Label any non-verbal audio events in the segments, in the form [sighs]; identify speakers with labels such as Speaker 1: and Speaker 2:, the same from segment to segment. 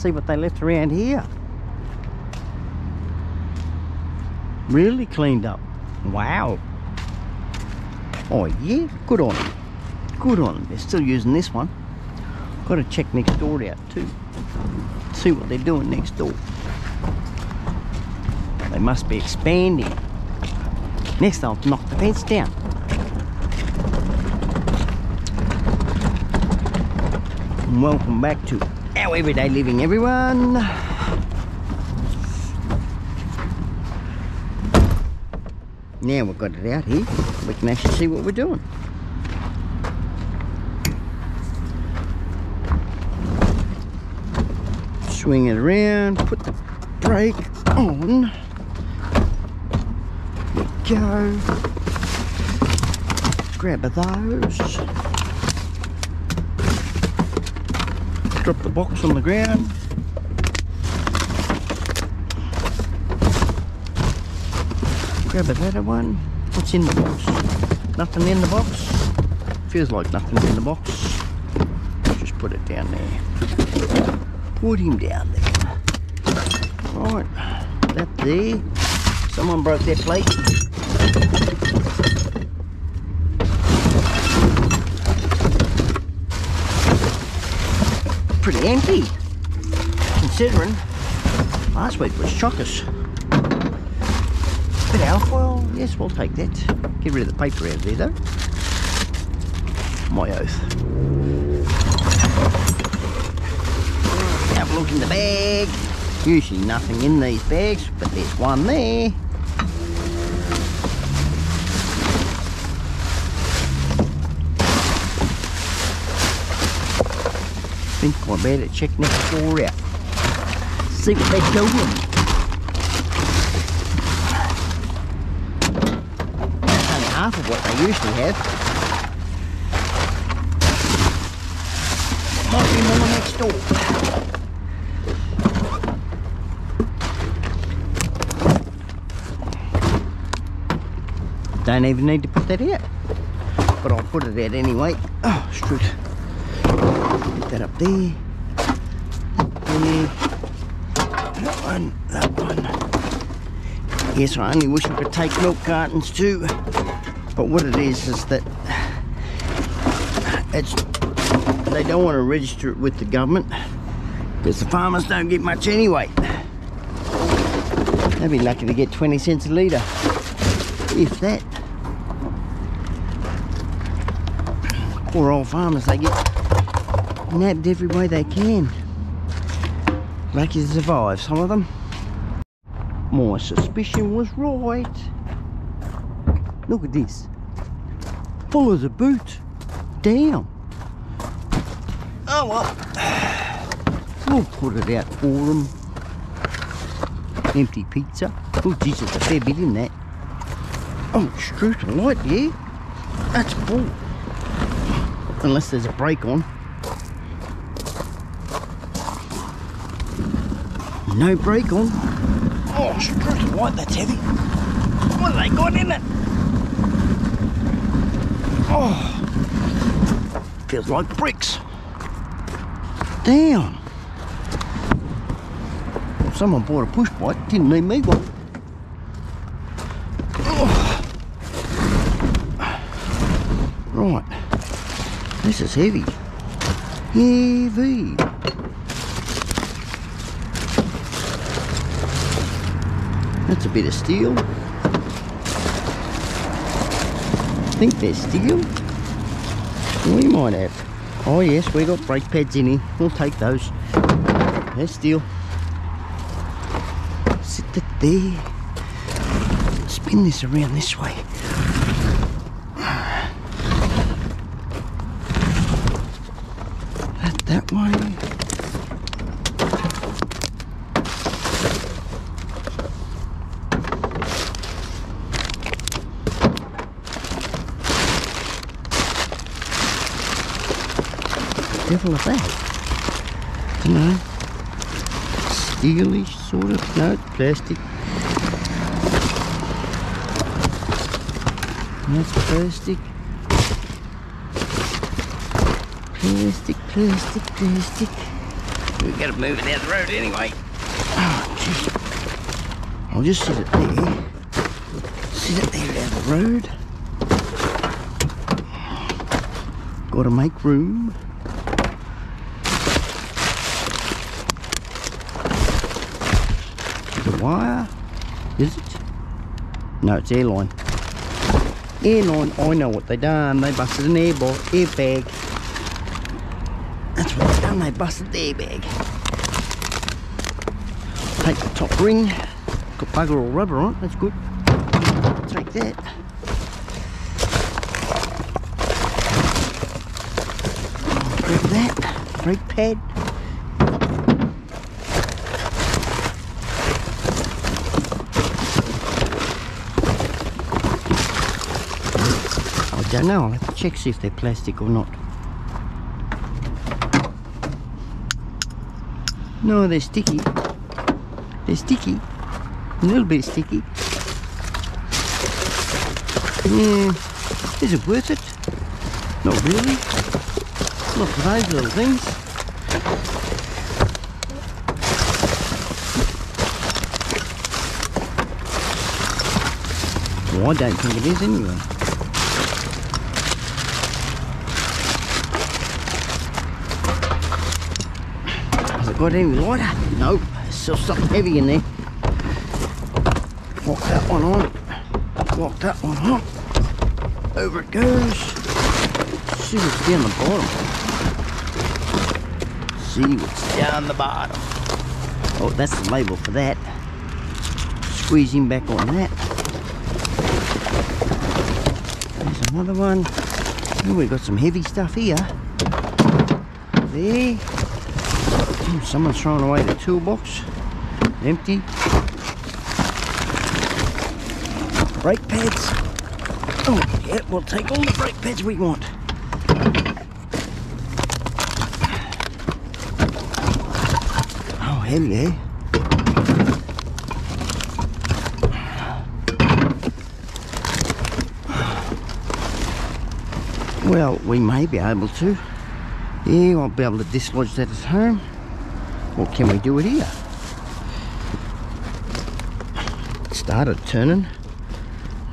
Speaker 1: see what they left around here. Really cleaned up. Wow. Oh yeah, good on them. Good on them. They're still using this one. Got to check next door out too. See what they're doing next door. They must be expanding. Next I'll knock the fence down. Welcome back to our everyday living everyone. Now we've got it out here, we can actually see what we're doing. Swing it around, put the brake on. There we go. Grab those. Drop the box on the ground. Grab a better one. What's in the box? Nothing in the box? Feels like nothing's in the box. Just put it down there. Put him down there. Right, that there. Someone broke their plate. Pretty empty, considering last week was chockers. Bit of alcohol, yes, we'll take that. Get rid of the paper out of there though. My oath. Have a look in the bag. Usually nothing in these bags, but there's one there. Think I better check next door out. See what they're doing. That's only half of what they usually have. Might be more next door. Don't even need to put that out. But I'll put it out anyway. Oh, shoot. That up there. There. That one, that one. Yes, I only wish I could take milk cartons too. But what it is, is that it's they don't want to register it with the government because the farmers don't get much anyway. They'd be lucky to get 20 cents a litre, if that. Poor old farmers, they get nabbed every way they can. Lucky to survive, some of them. My suspicion was right. Look at this. Full of the boot. Damn. Oh well. We'll put it out for them. Empty pizza. Oh Jesus, a fair bit in that. Oh, straight light, yeah. That's full. Unless there's a brake on. No brake on. Oh, straight light, that's heavy. What have they got in it? Oh, feels like bricks. Damn. Someone bought a push bike, didn't need me one. Oh. [sighs] Right. This is heavy. Heavy. That's a bit of steel. I think they're steel. We might have. Oh yes, we got brake pads in here. We'll take those. They're steel. Sit it there. Spin this around this way. That that way. Devil is that? don't know. Steelish sort of. No, it's plastic. That's plastic. Plastic, plastic, plastic. We've gotta move it down the road anyway. Oh, gee. I'll just sit it there. Sit it there down the road. Gotta make room. Wire, is it? No, it's airline. Airline, I know what they done. They busted an air airbag. That's what they done, they busted the airbag. Take the top ring. Got bugger all rubber on it, that's good. Take that. Grab that. Brake pad. I don't know, I'll have to check see if they're plastic or not. No, they're sticky. They're sticky. A little bit sticky. Yeah. Is it worth it? Not really. Not for those little things. Well, I don't think it is anyway. Got any lighter? Nope. Still something heavy in there. Lock that one on. Lock that one on. Over it goes. See what's down the bottom. See what's down the bottom. Oh, that's the label for that. Squeeze him back on that. There's another one. We've got some heavy stuff here. There. Hmm, Someone's throwing away the toolbox. Empty. Brake pads. Oh, yeah, we'll take all the brake pads we want. Oh, hell yeah. Well, we may be able to. Yeah, I'll be able to dislodge that at home. Or can we do it here? It started turning.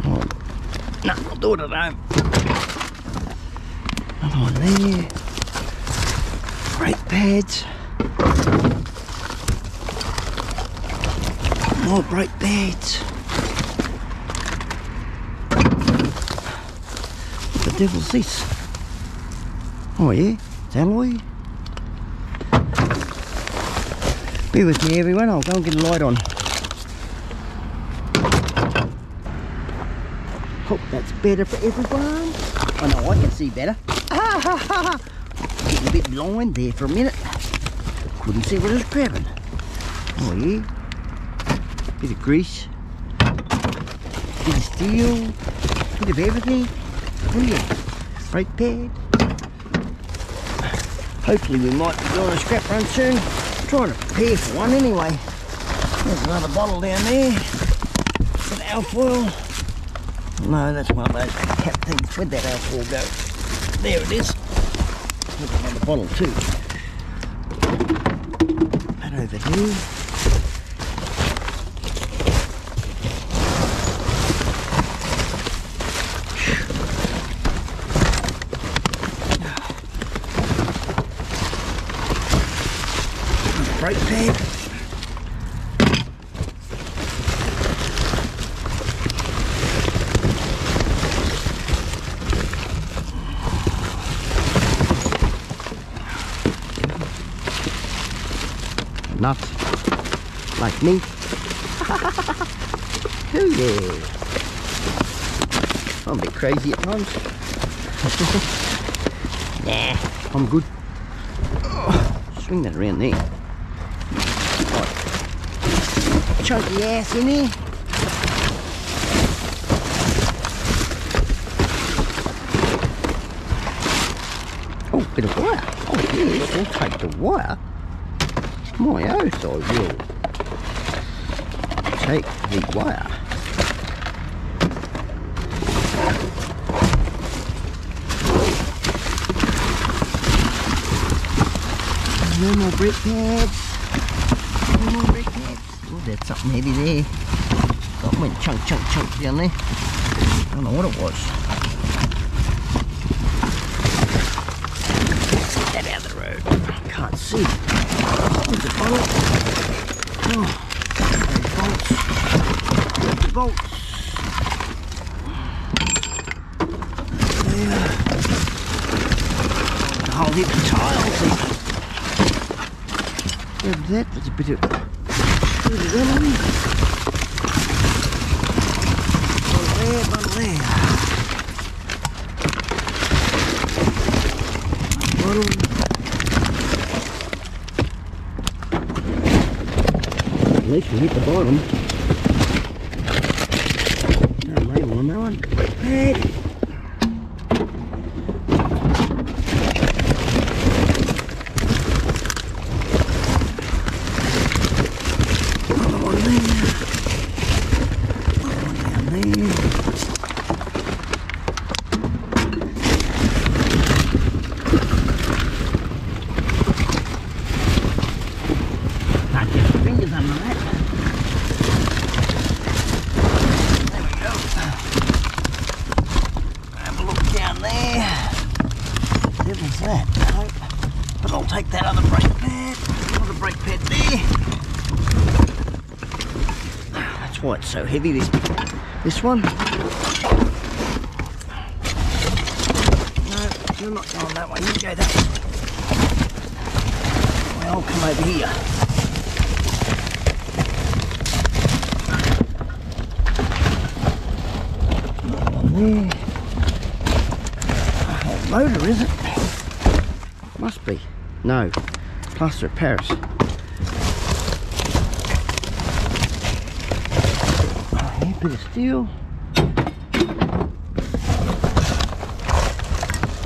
Speaker 1: Oh, no, I'll do it at home. Another one there. Brake pads. More brake pads. What the devil's this? Oh yeah, it's alloy. Be with me everyone, I'll go and get a light on. Hope that's better for everyone. Oh know I can see better. [laughs] Getting a bit blind there for a minute. Couldn't see what I was grabbing. Oh yeah. Bit of grease. Bit of steel. Bit of everything. Oh yeah. Brake pad. Hopefully we might be doing a scrap run soon. Trying to prepare for one anyway. There's another bottle down there. Some alfoil. No, that's one of those cap things. Where'd that alfoil go? There it is. There's another bottle too. That over here. brake pad. Nuts. Like me. oh yeah. I'm a bit crazy at times. [laughs] nah, I'm good. Oh, swing that around there. chunky ass in here. Oh, bit of wire. Oh yes, I'll take the wire. My oath I will. Take the wire. No more brick pads. No more brick pads. Oh, there's something heavy there. Something went chunk, chunk, chunk down there. I don't know what it was. Get that out of the road. Can't see. There's a bolt. Oh, there's bolts. There's the bolts. There. A whole heap of tiles there. Grab that, there's a bit of, bit of that on it. One there, one there. One. At least we hit the bottom. No label on that one. Hey. Another one there. Another one down there. Can't get my fingers under that. There we go. Have a look down there. Devil's that? No. But I'll take that other brake pad. Another brake pad there. That's why it's so heavy, this this one. No, you're not going that way, you go that way. Well, I'll come over here. There. Motor, is it? Must be. No. Plaster of Paris. Of steel.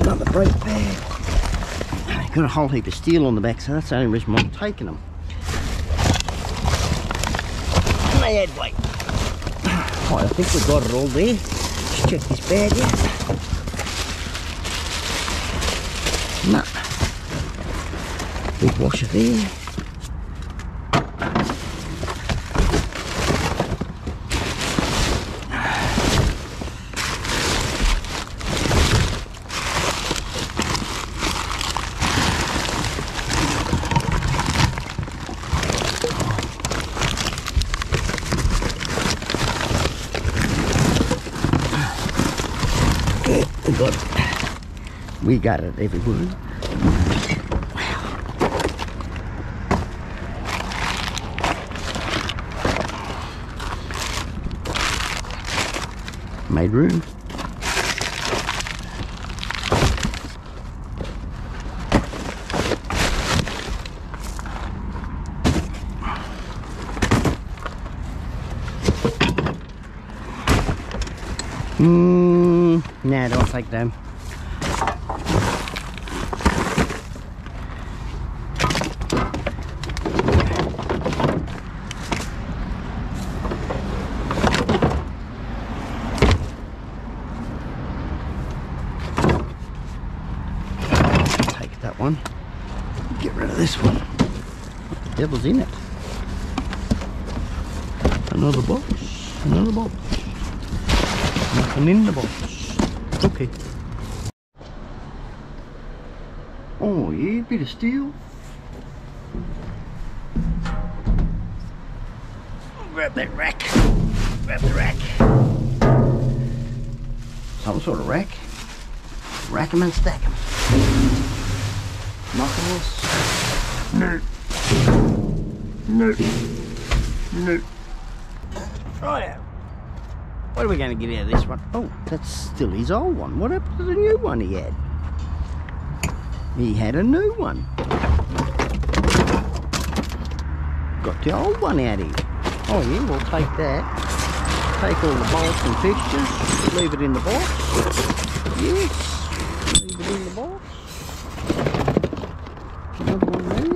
Speaker 1: Another brake pad. Got a whole heap of steel on the back, so that's the only reason why I'm taking them. And they add weight. Oh, I think we've got it all there. Just check this bag out. No. Big washer there. We got it. We got it everywhere. Made room. Mm, nah, don't take them. Take that one. Get rid of this one. What the devil's in it? Another box. Another box. Nothing in the box. Okay. Oh yeah, bit of steel. Grab that rack. Grab the rack. Some sort of rack. Rack 'em and stack 'em. Knuckles. No. No. No. Right. What are we going to get out of this one? Oh, that's still his old one. What happened to the new one he had? He had a new one. Got the old one out here. Oh yeah, we'll take that. Take all the bolts and fixtures. Leave it in the box. Yes. Leave it in the box. Another one there.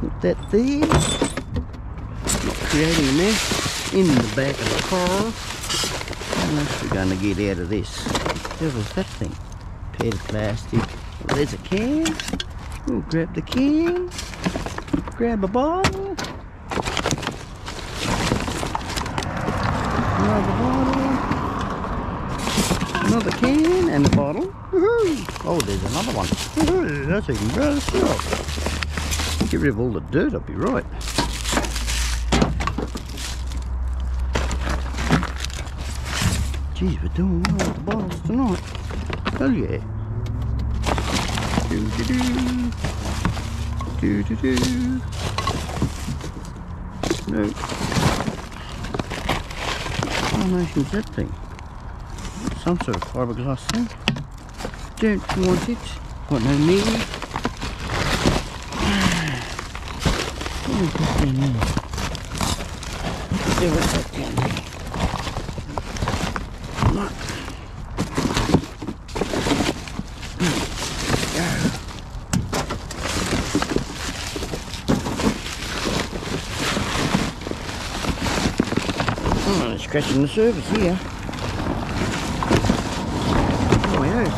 Speaker 1: Put that there not creating a mess in the back of the car. What else we going to get out of this? What was that thing? bit of plastic. Well, there's a can. We'll grab the can. Grab a bottle. Another bottle. Another can and a bottle. Oh, there's another one. That's even better stuff. Get rid of all the dirt, I'll be right. Geez, we're doing well with the bottles tonight. Hell yeah. Do do do. Do do do. No. No, she's that thing. Some sort of fiberglass thing. Don't want it. Got no need. Is that thing there? Was down there. Look. Oh, it's scratching the surface here. Oh, yes.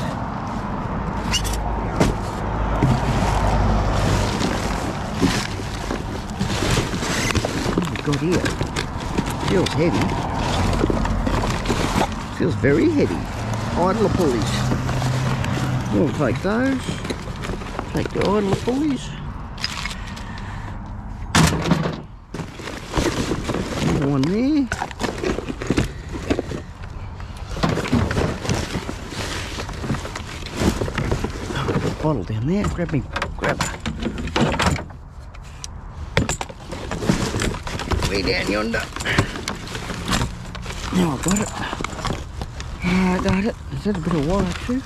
Speaker 1: What have we got here? Feels heavy. Feels very heavy. Idler pulleys. We'll take those. Take the idler pulleys. One there. bottle down there. Grab me, grab her. Way down yonder. Now I got it. I got it. Is that a bit of wire too?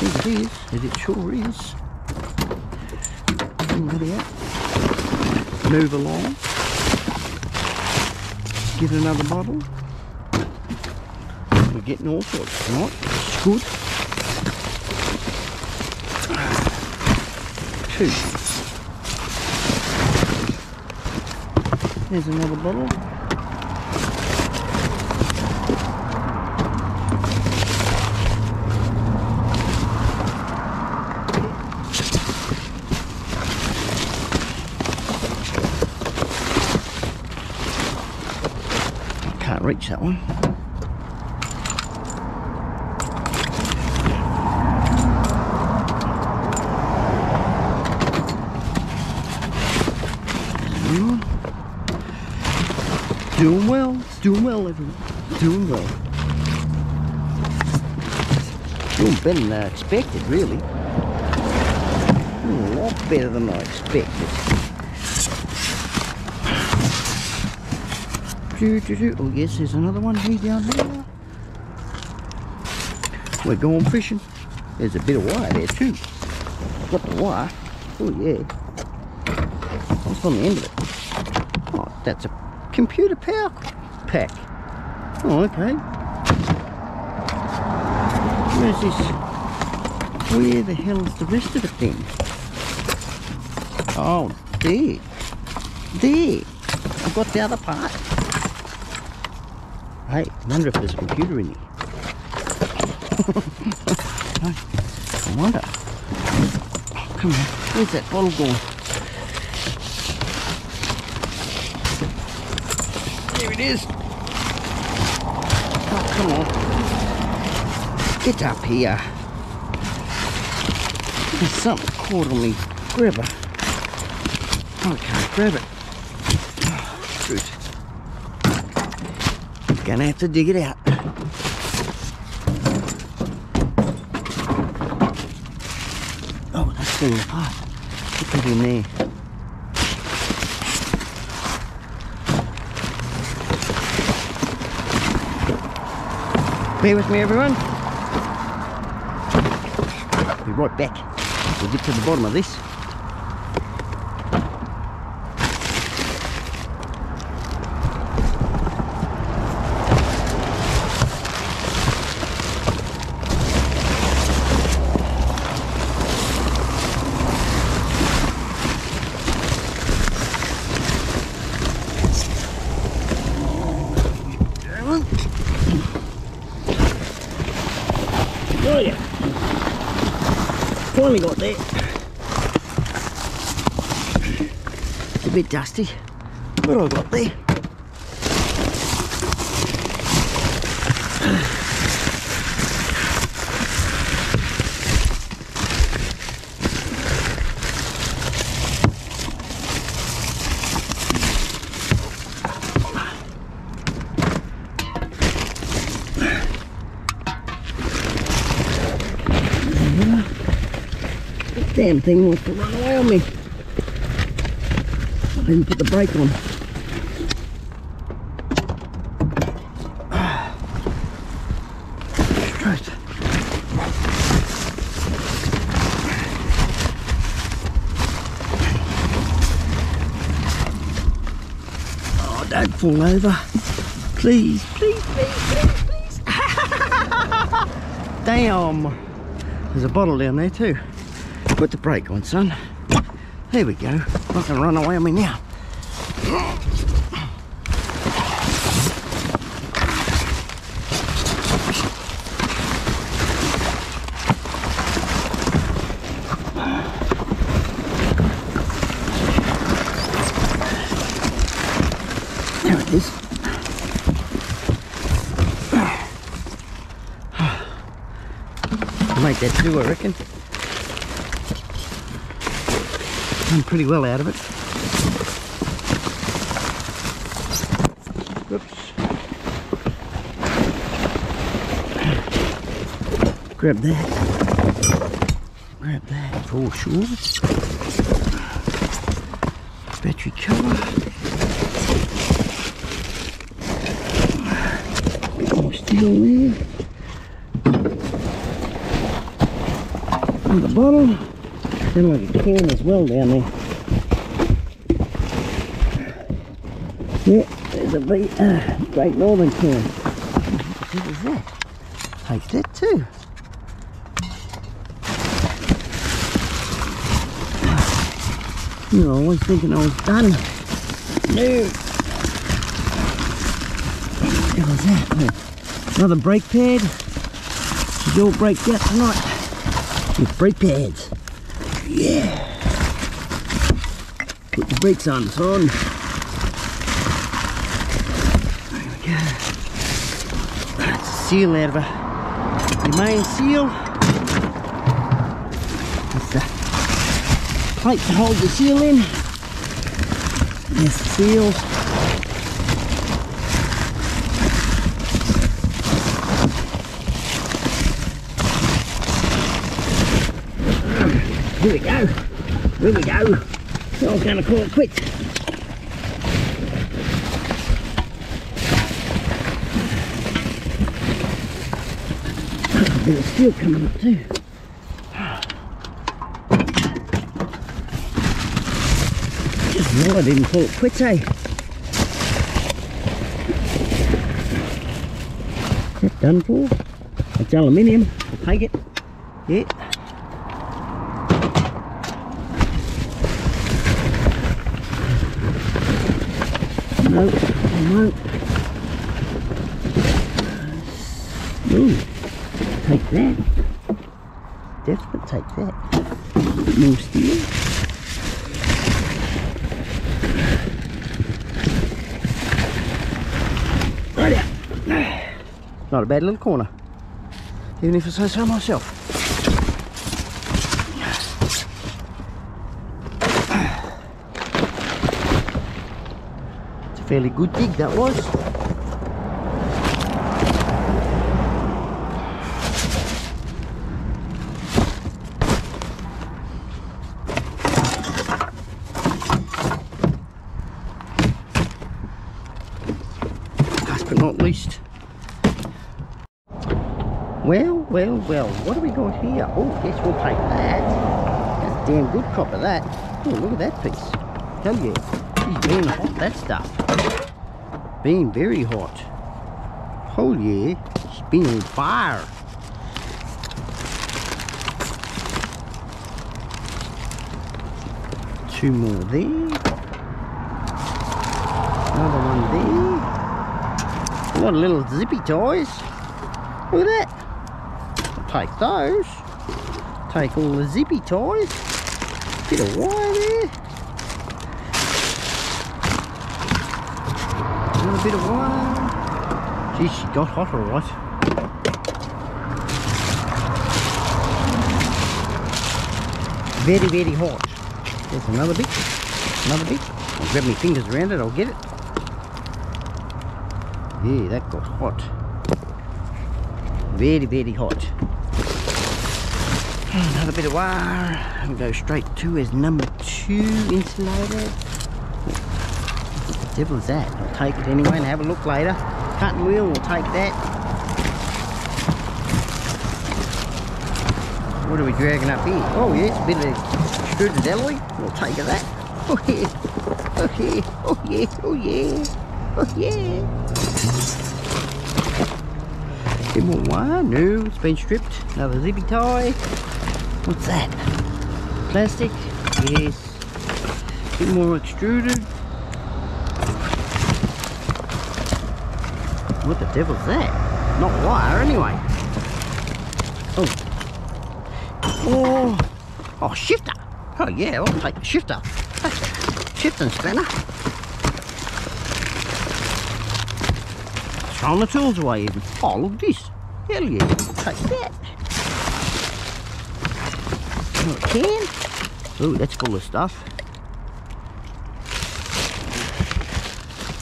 Speaker 1: Think it is. And it sure is. Move along. Get another bottle. We're getting all sorts tonight. It's good. Two. There's another bottle. One. Doing well, doing well everyone, doing well. Doing better than I expected really. A lot better than I expected. Doo, doo, doo. Oh yes, there's another one here down here. We're going fishing. There's a bit of wire there too. Got the wire. Oh yeah. What's on the end of it? Oh, that's a computer power pack. Oh, okay. Where's this? Where the hell is the rest of it then? Oh, there. There. I've got the other part. I wonder if there's a computer in here. [laughs] I wonder. Oh, come on. Where's that bottle gone? There it is. Oh, come on. Get up here. There's something caught on me. Grab it. Oh, I can't grab it. Oh, shoot. Gonna have to dig it out. Oh, that's falling apart. Put it in there. Bear with me, everyone. Be right back. We'll get to the bottom of this. Oh yeah. Finally got there. It's a bit dusty, but I got there. Damn thing wants to run away on me. I didn't put the brake on. Oh, don't fall over. Please, please, please, please, please. [laughs] Damn. There's a bottle down there too. Put the brake on, son. There we go. Not gonna run away on me now. There it is. Make that too, I reckon. Done pretty well out of it. Whoops. Grab that. Grab that for sure. Battery cover. More steel there. Another bottle. Then like a can as well down there. Yeah, there's a big, uh, Great Northern can. What is that? Take that too. You know, I was thinking I was done. No. What was that? Another brake pad. Did you all break out tonight? With brake pads. Yeah. Put the brakes on, son. There we go. That's a seal out of a the main seal. That's the plate to hold the seal in. The seals. Here we go. Here we go. So I'm gonna call it quits. Of steel coming up too. Just know I didn't call it quits, eh? That done for. It's aluminium. I'll take it. Yeah. No, I won't. Ooh, take that. Definitely take that. More steel. Right out. Not a bad little corner. Even if I say so myself. Fairly good dig that was. Last but not least. Well, well, well, what do we got here? Oh, yes, we'll take that. That's damn good crop of that. Oh, look at that piece. Hell yeah. He's been hot, that stuff. Been very hot. Oh yeah, it's been on fire. Two more there. Another one there. A of little zippy toys. Look at that. I'll take those. Take all the zippy toys. Bit of wire there. Another bit of wire. Geez, she got hot alright. Very, very hot. There's another bit. Another bit. I'll grab my fingers around it, I'll get it. Yeah, that got hot. Very, very hot. Another bit of wire. And go straight to his number two insulated. Devil is that? I'll take it anyway and have a look later. Cutting wheel, we'll take that. What are we dragging up here? Oh yes, a bit of extruded alloy. We'll take that. Oh yeah. Oh yeah. Oh yeah. Oh yeah. Oh yeah. Bit more wire. No, it's been stripped. Another zippy tie. What's that? Plastic? Yes. Bit more extruded. What the devil's that? Not wire anyway. Oh. Oh, oh shifter. Oh yeah, I'll take the shifter. That's a shifting spanner. Throwing the tools away even. Oh, look this. Hell yeah, take that. Oh, can. Oh, that's full of stuff.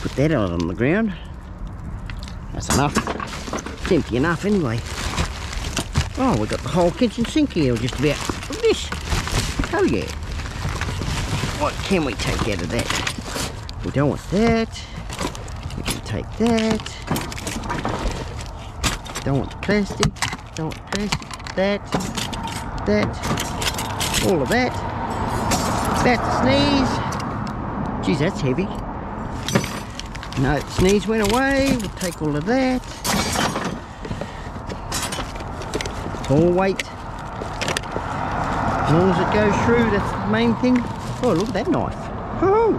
Speaker 1: Put that out on the ground. That's enough. It's enough anyway. Oh, we've got the whole kitchen sink here just about. This. Oh yeah. What can we take out of that? We don't want that. We can take that. Don't want the plastic. Don't want plastic. That. That. All of that. That's the sneeze. Geez, that's heavy. No, sneeze went away. We'll take all of that. All weight. As long as it goes through, that's the main thing. Oh, look at that knife. Oh!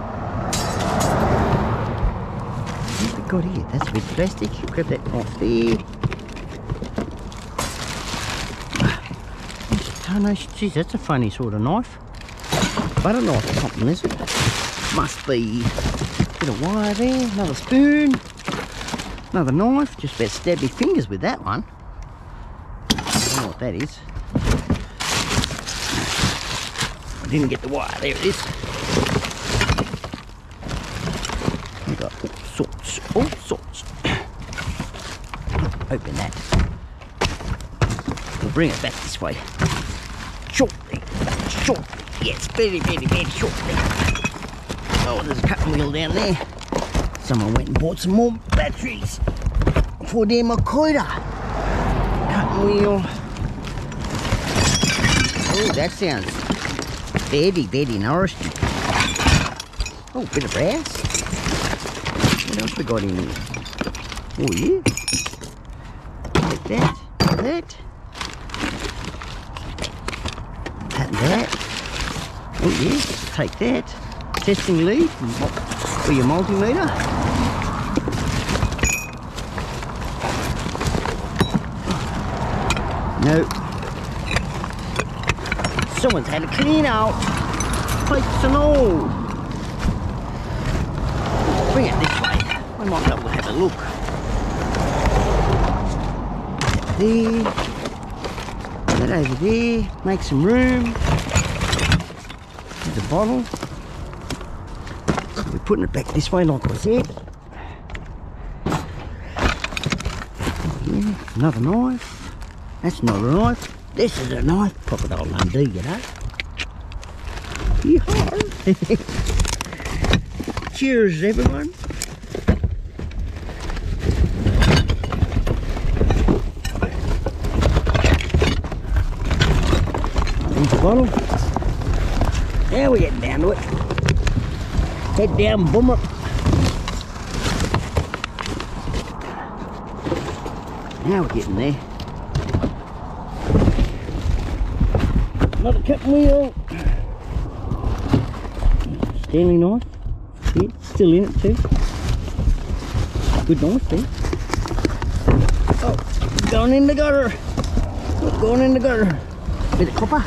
Speaker 1: What we got here? That's a bit plastic. Grab that off there. Oh no, geez, that's a funny sort of knife. Butter knife or something, is it? Must be bit of wire there, another spoon, another knife. Just about stab your fingers with that one I don't know what that is. I didn't get the wire, there it is. We got all sorts, all sorts. [coughs] Open that. We'll bring it back this way. Shortly, shortly. Yes, very, very, very shortly. Oh, there's a cutting wheel down there. Someone went and bought some more batteries for their Makita. Cutting wheel. Oh, that sounds very, very nourishing. Oh, bit of brass. What else we got in here? Oh, yeah. Like that, like that. That. Oh, yeah. Take that. Testing lead for your multimeter. Nope. Someone's had a clean out. Pipes and all. Bring it this way. We might be able to have a look. There. That over there. Make some room. There's a bottle. Putting it back this way like I said. Yeah, another knife. That's not a knife. This is a nice crocodile Dundee, you know. Yeehaw! [laughs] Cheers, everyone. There's a bottle. Now we're getting down to it. Head down, boomer. Now we're getting there. Another cut wheel. Stanley knife. Yeah, still in it too. Good knife there. Eh? Oh, going in the gutter. Going in the gutter. bit of copper,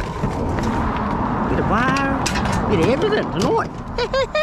Speaker 1: bit of wire, bit of everything tonight. [laughs]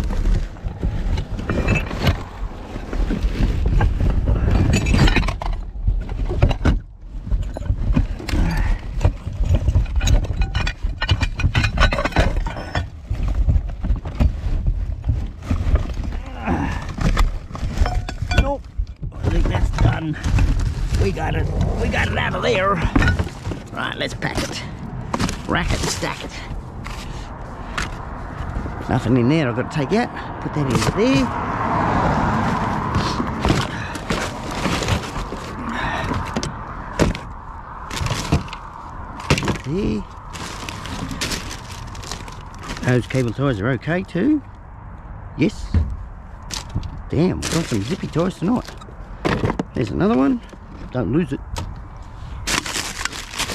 Speaker 1: nope, I think that's done. We got it. We got it out of there. Right, let's pack it. Rack it, stack it. In there I've got to take out. Put that in there. There. Those cable ties are okay too. Yes. Damn, we've got some zippy ties tonight. There's another one. Don't lose it.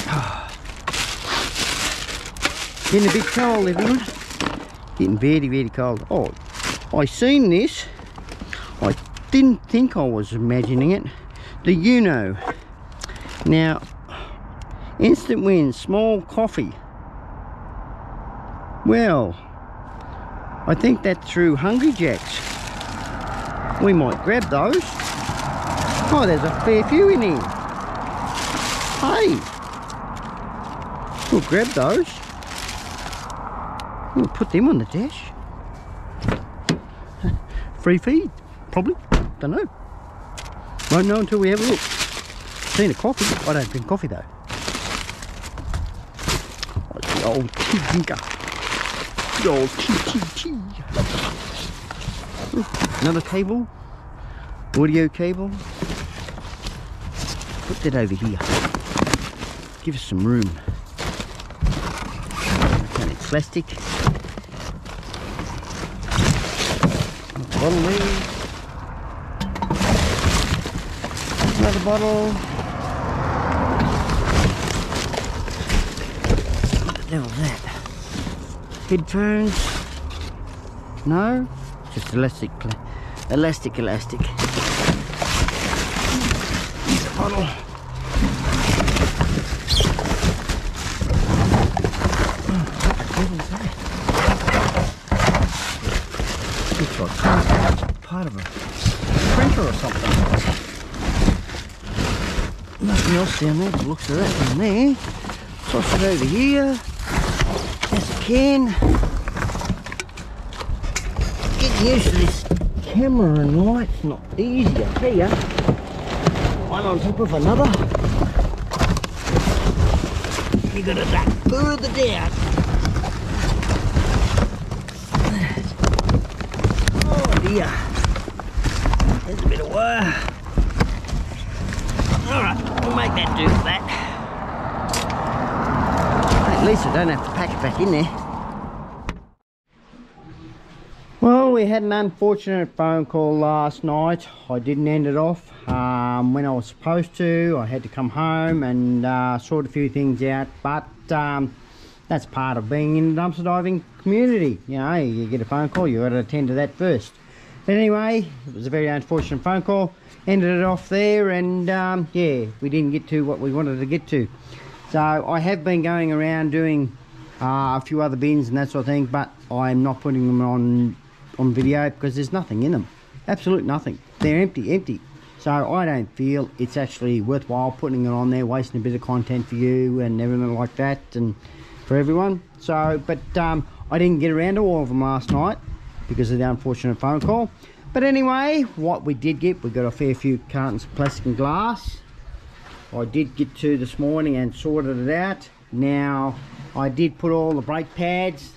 Speaker 1: [sighs] Getting a bit cold, everyone. Getting very, very cold. Oh, I seen this. I didn't think I was imagining it. The Uno. Now, instant win, small coffee. Well, I think that's through Hungry Jacks. We might grab those. Oh, there's a fair few in here. Hey, we'll grab those. Put them on the dash. [laughs] Free feed, probably. Don't know. Won't know until we have a look. Seen a coffee. I don't drink coffee though. The old tea drinker. The old tea, tea, tea. Another cable. Audio cable. Put that over here. Give us some room. And it's plastic. Bottle there. Another bottle. What the devil's that? Headphones? No? Just elastic, elastic, elastic. Bottle. Of a printer or something. Nothing else down there, looks of that in there. Toss it over here. That's a can. Getting used to this camera and light's not easy, tell ya. One on top of another. You gotta duck further down. Oh dear. There's a bit of wire. Alright, we'll make that do for that. At least I don't have to pack it back in there. Well, we had an unfortunate phone call last night. I didn't end it off um, when I was supposed to. I had to come home and uh, sort a few things out, but um, that's part of being in the dumpster diving community. You know, you get a phone call, you got to attend to that first. But anyway, it was a very unfortunate phone call. Ended it off there, and um, yeah, we didn't get to what we wanted to get to. So I have been going around doing uh, a few other bins and that sort of thing, but I'm not putting them on on video because there's nothing in them. Absolute nothing. They're empty, empty. So I don't feel it's actually worthwhile putting it on there, wasting a bit of content for you and everything like that, and for everyone. So, but um, I didn't get around to all of them last night because of the unfortunate phone call. But anyway, what we did get, we got a fair few cartons of plastic and glass. I did get to this morning and sorted it out. Now, I did put all the brake pads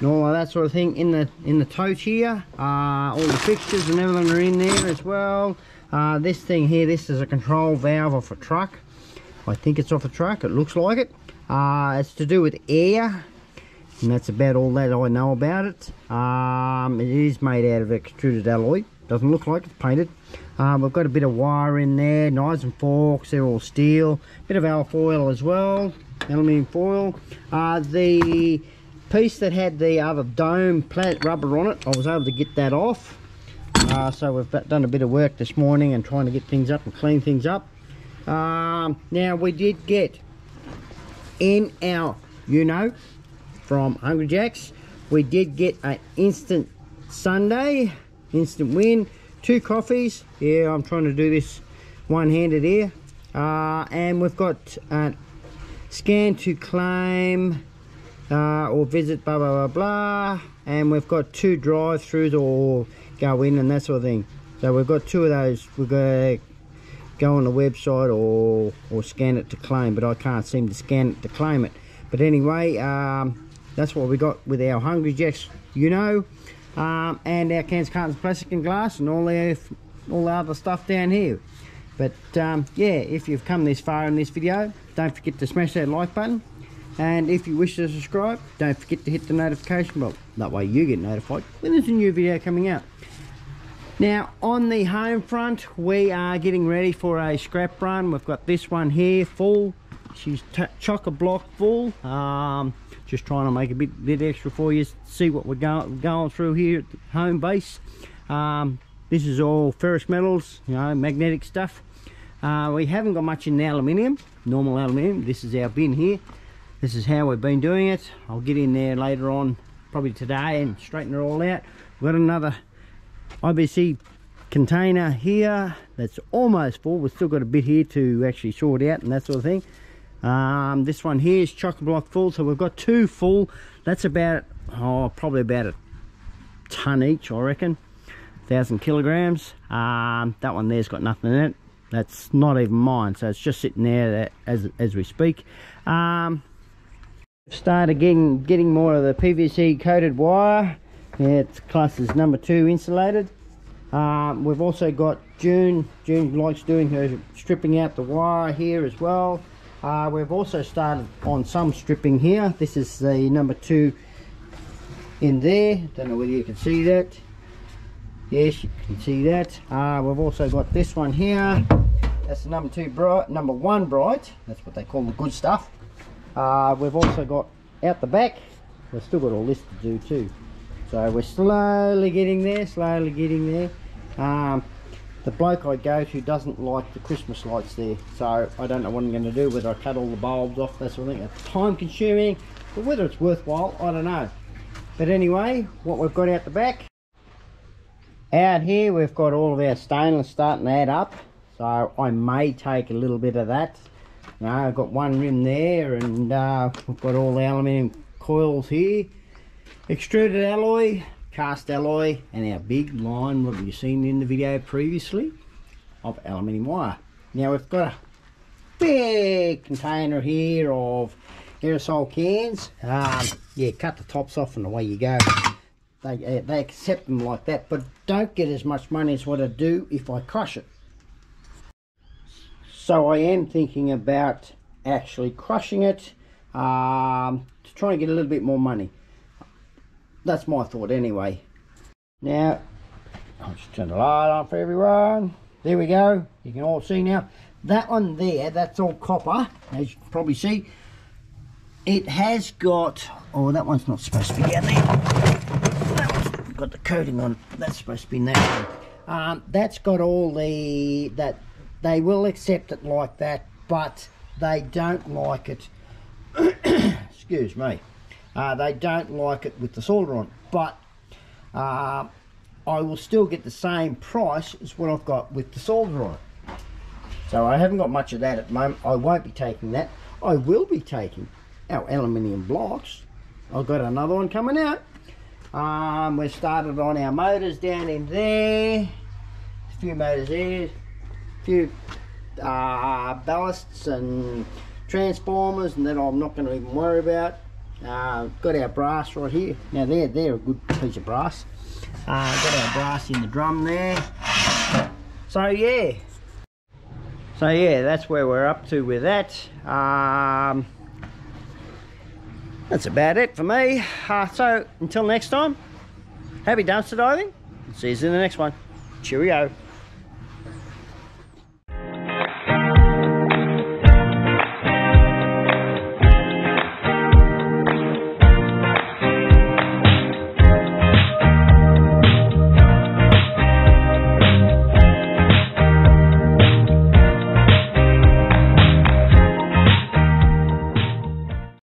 Speaker 1: and all of that sort of thing in the in the tote here. Uh, all the fixtures and everything are in there as well. Uh, this thing here, this is a control valve off a truck. I think it's off a truck, it looks like it. Uh, it's to do with air and that's about all that I know about it. Um, it is made out of extruded alloy. Doesn't look like it's painted. Um, we've got a bit of wire in there, knives and forks, they're all steel. Bit of alfoil as well, aluminium foil. Uh, the piece that had the other dome plant rubber on it, I was able to get that off. Uh, so we've done a bit of work this morning and trying to get things up and clean things up. Um, now we did get in our you know from Hungry Jacks. We did get an instant Sunday instant win. Two coffees. Yeah I'm trying to do this one-handed here. Uh, and we've got a scan to claim uh, or visit blah blah blah blah. And we've got two drive-throughs or go in and that sort of thing. So we've got two of those. We've got to go on the website or or scan it to claim but I can't seem to scan it to claim it. But anyway um, that's what we got with our Hungry Jacks you know. Um, and our cans cartons plastic and glass and all the all the other stuff down here. But um, yeah if you've come this far in this video don't forget to smash that like button. And if you wish to subscribe don't forget to hit the notification bell. That way you get notified when there's a new video coming out. Now on the home front we are getting ready for a scrap run. We've got this one here full. She's chock a block full. Um, just trying to make a bit bit extra for you see what we're going going through here at home base. Um, this is all ferrous metals you know magnetic stuff. Uh, we haven't got much in the aluminium normal aluminium. This is our bin here. This is how we've been doing it. I'll get in there later on probably today and straighten it all out. We've got another ibc container here that's almost full. We've still got a bit here to actually sort out and that sort of thing um, this one here is chock block full so we've got two full. That's about oh probably about a ton each i reckon. Thousand kilograms. Um, that one there's got nothing in it. That's not even mine so it's just sitting there as as we speak. Um, started getting getting more of the PVC coated wire. It's classed as number two insulated. Um, we've also got June June likes doing her stripping out the wire here as well uh, we've also started on some stripping here. This is the number two in there. Don't know whether you can see that. Yes you can see that. Uh, we've also got this one here. That's the number two bright number one bright. That's what they call the good stuff. Uh, we've also got out the back we've still got all this to do too. So we're slowly getting there slowly getting there. Um, the bloke I go to doesn't like the Christmas lights there so I don't know what I'm going to do whether I cut all the bulbs off that sort of thing it's time consuming but whether it's worthwhile I don't know. But anyway what we've got out the back out here we've got all of our stainless starting to add up so I may take a little bit of that. Now I've got one rim there and uh, we've got all the aluminium coils here. Extruded alloy cast alloy and our big line what you've seen in the video previously of aluminium wire. Now we've got a big container here of aerosol cans. Um, yeah cut the tops off and away you go. They, uh, they accept them like that but don't get as much money as what I do if I crush it. So I am thinking about actually crushing it um, to try and get a little bit more money. That's my thought anyway. Now, I'll just turn the light on for everyone. There we go. You can all see now. That one there, that's all copper, as you can probably see. It has got, oh, that one's not supposed to be down there. That one's got the coating on. That's supposed to be one. Um, that's got all the, that they will accept it like that but they don't like it [coughs] excuse me uh, they don't like it with the solder on but uh, I will still get the same price as what I've got with the solder on so I haven't got much of that at the moment. I won't be taking that. I will be taking our aluminium blocks. I've got another one coming out. Um, we've started on our motors down in there. A few motors there A few uh, ballasts and transformers and that I'm not going to even worry about. Uh, got our brass right here. Now they're, they're a good piece of brass. Uh, got our brass in the drum there. So yeah. So yeah, that's where we're up to with that. Um, that's about it for me. Uh, so until next time, happy dumpster diving. See you in the next one. Cheerio.